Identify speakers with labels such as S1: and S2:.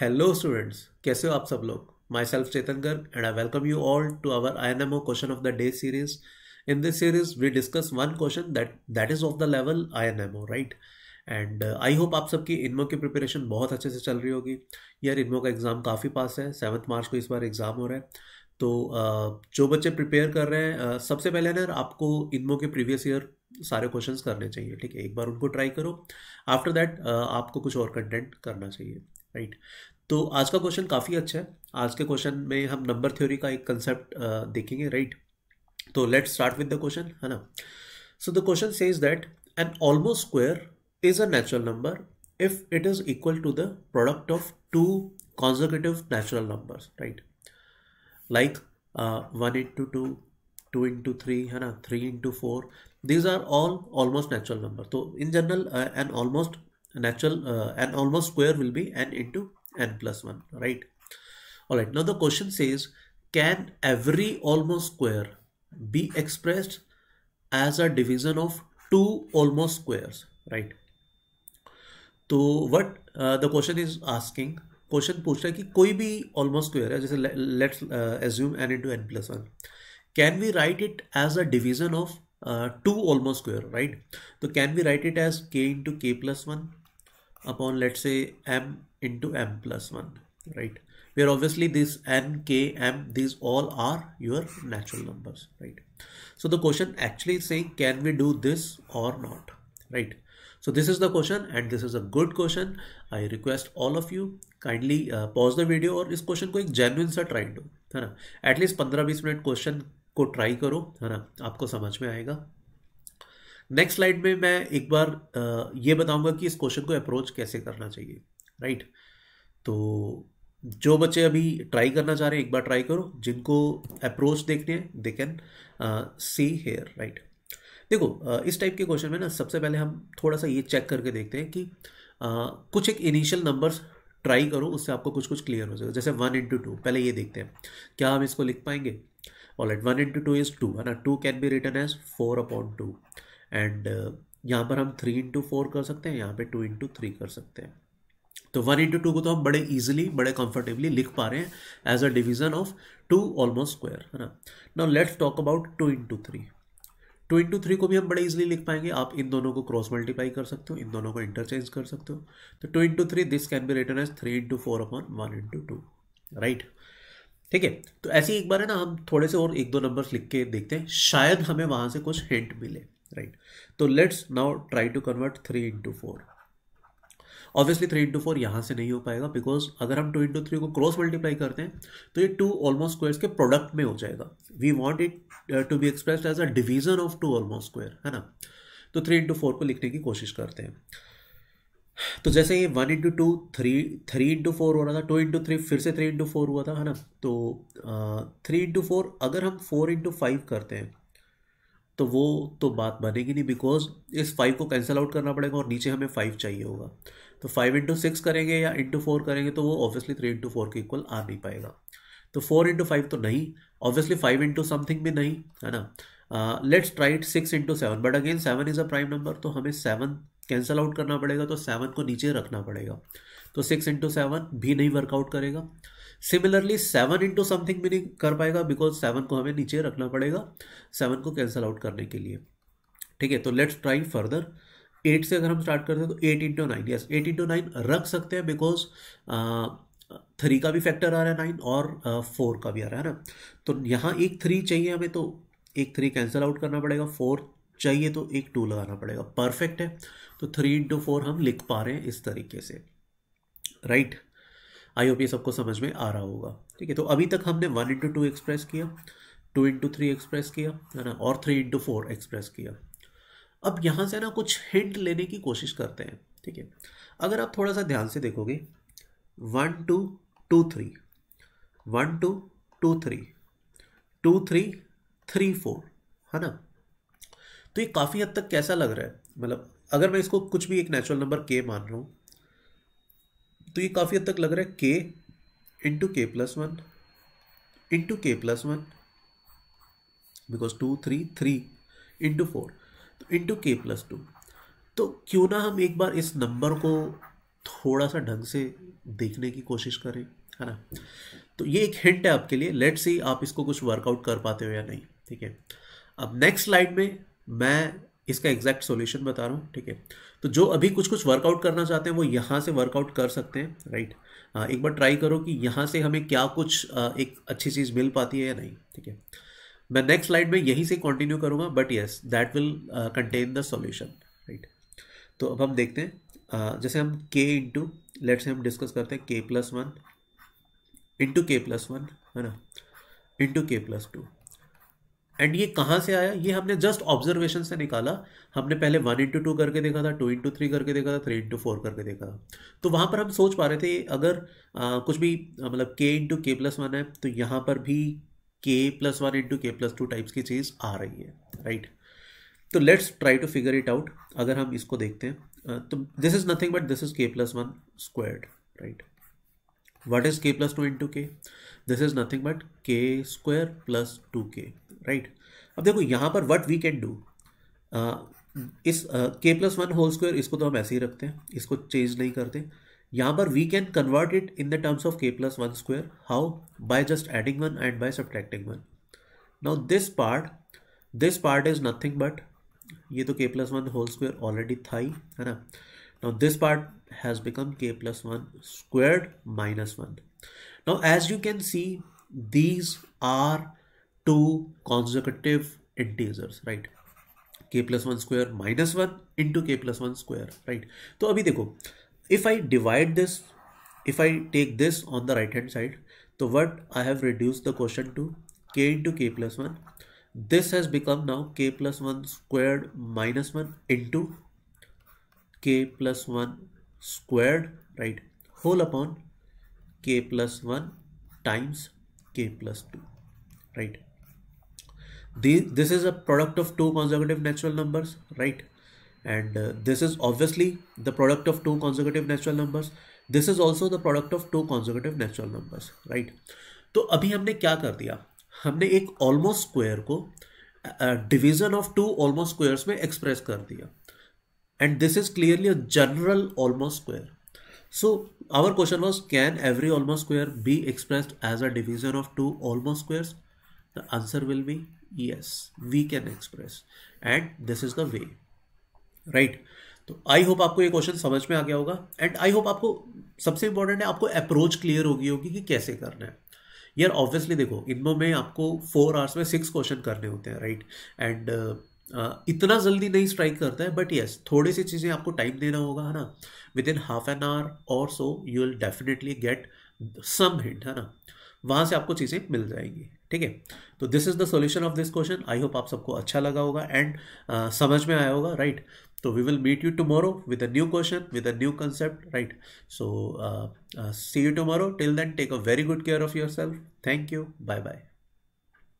S1: Hello students कैसे हो आप सब लोग? Myself Chetan Garg and I welcome you all to our I N M O question of the day series in this series we discuss one question that that is of the level I N M O right and I hope आप सबकी इनमो की preparation बहुत अच्छे से चल रही होगी। यार इनमो का एग्ज़ाम काफ़ी पास है। सेवन्थ मार्च को इस बार एग्ज़ाम हो रहा है। तो uh, जो बच्चे प्रिपेयर कर रहे हैं uh, सबसे पहले ना आपको इनमो के प्रीवियस ईयर सारे क्वेश्चंस करने चाहिए ठीक है? एक बार उनको ट्राई करो। आफ्टर दैट uh, आपको कुछ और कंटेंट करना चाहिए। राइट? तो आज का क्वेश्चन काफ़ी अच्छा है। आज के क्वेश्चन में हम नंबर थ्योरी का एक कंसेप्ट देखेंगे, राइट? तो let start with the question है ना? So the question says that N almost square is a natural number if it is equal to the product of two consecutive natural numbers right like one into two two into three है ना? Three into four these are all almost natural number तो in general N almost natural uh, and almost square will be n into n plus 1 right all right now the question says can every almost square be expressed as a division of two almost squares right तो what the question is asking question पूछ रहा है कि कोई भी almost square है जैसे let's assume n into n plus one can we write it as a division of two almost square right तो can we write it as k into k plus one upon let's say m into m plus 1 right where obviously this n k m these all are your natural numbers right so the question actually is saying can we do this or not right so this is the question and this is a good question i request all of you kindly uh, pause the video और इस question को एक genuine सा try दो है ना at least पंद्रह बीस मिनट क्वेश्चन को ट्राई करो है ना आपको समझ में आएगा नेक्स्ट स्लाइड में मैं एक बार ये बताऊँगा कि इस क्वेश्चन को अप्रोच कैसे करना चाहिए राइट तो जो बच्चे अभी ट्राई करना चाह रहे हैं एक बार ट्राई करो। जिनको अप्रोच देखने हैं they can see here right देखो इस टाइप के क्वेश्चन में ना सबसे पहले हम थोड़ा सा ये चेक करके देखते हैं कि uh, कुछ एक इनिशियल नंबर्स ट्राई करो उससे आपको कुछ कुछ क्लियर हो जाएगा। जैसे वन इंटू टू पहले ये देखते हैं। क्या हम इसको लिख पाएँगे? All right one into two is two है ना? Two can be written as four upon two and uh, यहाँ पर हम थ्री इंटू फोर कर सकते हैं यहाँ पे टू इंटू थ्री कर सकते हैं। तो वन इंटू टू को तो हम बड़े इजीली बड़े कंफर्टेबली लिख पा रहे हैं as a division of two almost square है ना? Now let's talk about two into three two into three को भी हम बड़े इजीली लिख पाएँगे। आप इन दोनों को क्रॉस मल्टीप्लाई कर सकते हो इन दोनों को इंटरचेंज कर सकते हो। तो two into three this can be written as three into four upon one into two right ठीक है? तो ऐसे एक बार है ना हम थोड़े से और एक दो नंबर्स लिख के देखते हैं। शायद हमें वहाँ से कुछ हिंट मिले। राइट तो let's now try to convert three into four obviously three into four यहाँ से नहीं हो पाएगा बिकॉज़ अगर हम टू इंटू थ्री को क्रॉस मल्टीप्लाई करते हैं तो ये टू ऑलमोस्ट स्क्वायर्स के प्रोडक्ट में हो जाएगा। We want it to be expressed as a division of two almost square है ना? तो थ्री इंटू फोर को लिखने की कोशिश करते हैं। तो जैसे ये one into two three three into four हो रहा था टू इंटू थ्री फिर से थ्री इंटू फोर हुआ था, है ना? तो थ्री इंटू फोर अगर हम फोर इंटू फाइव करते हैं तो वो तो बात बनेगी नहीं बिकॉज़ इस फाइव को कैंसिल आउट करना पड़ेगा और नीचे हमें फाइव चाहिए होगा। तो फाइव इंटू सिक्स करेंगे या इंटू फोर करेंगे तो वो ऑब्वियसली थ्री इंटू फोर के इक्वल आ नहीं पाएगा। तो फोर इंटू फाइव तो नहीं ऑब्वियसली फाइव इंटू समथिंग भी नहीं, है ना? Let's try it six into seven but again seven is a prime number तो हमें सेवन कैंसिल आउट करना पड़ेगा तो सेवन को नीचे रखना पड़ेगा। तो सिक्स इंटू सेवन भी नहीं वर्कआउट करेगा। सिमिलरली सेवन इंटू समथिंग भी नहीं कर पाएगा बिकॉज़ सेवन को हमें नीचे रखना पड़ेगा सेवन को कैंसिल आउट करने के लिए। ठीक है तो लेट्स ट्राई फर्दर एट से अगर हम स्टार्ट करते हैं तो eight into nine yes eight into nine रख सकते हैं बिकॉज़ थ्री का भी फैक्टर आ रहा है नाइन और फोर का भी आ रहा है ना। तो यहाँ एक थ्री चाहिए हमें तो एक थ्री कैंसिल आउट करना पड़ेगा फोर चाहिए तो एक टू लगाना पड़ेगा। परफेक्ट है। तो थ्री इंटू फोर हम लिख पा रहे हैं इस तरीके से। राइट आई होप ये सबको समझ में आ रहा होगा। ठीक है तो अभी तक हमने वन इंटू टू एक्सप्रेस किया टू इंटू थ्री एक्सप्रेस किया, है ना, और थ्री इंटू फोर एक्सप्रेस किया। अब यहाँ से ना कुछ हिंट लेने की कोशिश करते हैं, ठीक है? अगर आप थोड़ा सा ध्यान से देखोगे one two two three one two two three two three three four है ना? तो ये काफ़ी हद तक कैसा लग रहा है? मतलब अगर मैं इसको कुछ भी एक नेचुरल नंबर के मान रहा हूँ तो ये काफ़ी हद तक लग रहा है k into k plus one into k plus one because two three three into four तो इंटू के प्लस टू तो क्यों ना हम एक बार इस नंबर को थोड़ा सा ढंग से देखने की कोशिश करें, है ना? तो ये एक हिंट है आपके लिए लेट सी आप इसको कुछ वर्कआउट कर पाते हो या नहीं, ठीक है? अब नेक्स्ट स्लाइड में मैं इसका एग्जैक्ट सॉल्यूशन बता रहा हूँ, ठीक है? तो जो अभी कुछ कुछ वर्कआउट करना चाहते हैं, वो यहाँ से वर्कआउट कर सकते हैं राइट एक बार ट्राई करो कि यहाँ से हमें क्या कुछ एक अच्छी चीज़ मिल पाती है या नहीं, ठीक है? मैं नेक्स्ट स्लाइड में यहीं से कंटिन्यू करूँगा but yes that will contain the solution right तो अब हम देखते हैं जैसे हम के इंटू लेट से हम डिस्कस करते हैं k plus one into k plus one है ना? इंटू के प्लस टू एंड ये कहाँ से आया? ये हमने जस्ट ऑब्जर्वेशन से निकाला। हमने पहले वन इंटू टू करके देखा था टू इंटू थ्री करके देखा था थ्री इंटू फोर करके देखा था। तो वहाँ पर हम सोच पा रहे थे अगर आ, कुछ भी मतलब के इंटू के प्लस वन है तो यहाँ पर भी k plus one into k plus two types की चीज़ आ रही है राइट तो let's try to figure it out अगर हम इसको देखते हैं तो this is nothing but this is k plus one squared right is k plus two into k this is nothing but k square plus two k right अब देखो, यहाँ पर वट वी कैन डू इस के plus one whole square इसको तो हम ऐसे ही रखते हैं, इसको चेंज नहीं करते। यहाँ पर we can convert it in the terms of k plus one square how by just adding one and by subtracting one now this part this part is nothing but ये तो k plus one whole square already था ही, है ना? Now this part has become k plus one squared minus one now as you can see these are two consecutive integers right k plus 1 square minus 1 into k plus 1 square right तो अभी देखो if I divide this if I take this on the right hand side so what I have reduced the quotient to k into k plus 1 this has become now k plus 1 squared minus 1 into k plus 1 squared right whole upon k plus one times k plus two right this is a product of two conservative natural numbers right and this is obviously the product of two conservative natural numbers this is also the product of two conservative natural numbers right तो अभी हमने क्या कर दिया? हमने एक almost square को division of two almost squares में एक्सप्रेस कर दिया। And this is clearly a general almost square so, our question was, can every almost square be expressed as a division of two almost squares? The answer will be yes, we can express. And this is the way. Right? तो I hope आपको ये question समझ में आ गया होगा। And I hope आपको, सबसे important है, आपको अप्रोच क्लियर होगी होगी कि कैसे करना है। यार ऑब्वियसली देखो, इनमें में आपको फोर आवर्स में सिक्स क्वेश्चन करने होते हैं राइट एंड इतना जल्दी नहीं स्ट्राइक करता है बट यस थोड़ी सी चीज़ें आपको टाइम देना होगा है ना? Within half an hour और so you will definitely get some hint है ना? वहाँ से आपको चीज़ें मिल जाएँगी ठीक है? तो this is the solution of this question I hope आप सबको अच्छा लगा होगा एंड uh, समझ में आया होगा राइट तो we will meet you tomorrow with a new question with a new concept right so see you tomorrow till then take a very good care of yourself thank you bye bye